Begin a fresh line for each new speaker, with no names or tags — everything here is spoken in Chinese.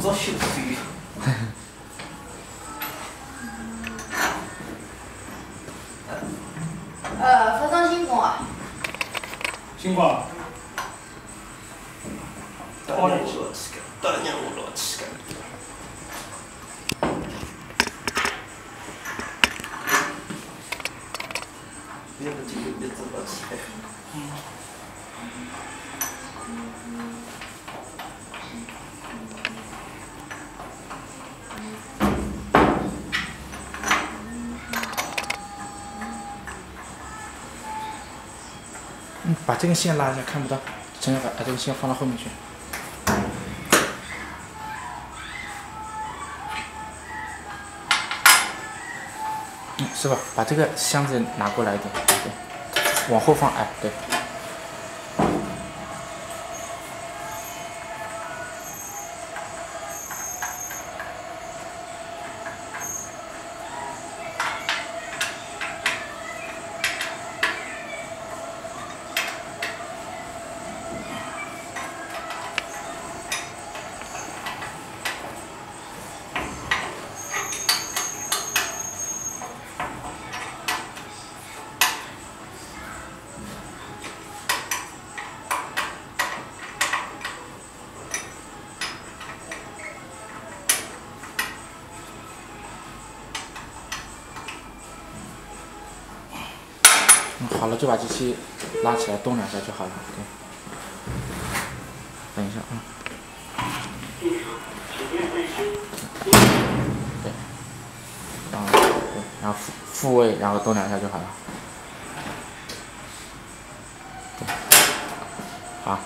早休息。
呃，服装新光啊。
新光。
大年五六七个，大年五六七个。别个这个别走到起来。
嗯，把这个线拉一下，看不到，正好把把这个线放到后面去。嗯，是吧？把这个箱子拿过来一点，对，往后放，哎，对。好了，就把机器拉起来动两下就好了。对，等一下啊。对，然后，复复位，然后动两下就好了。好。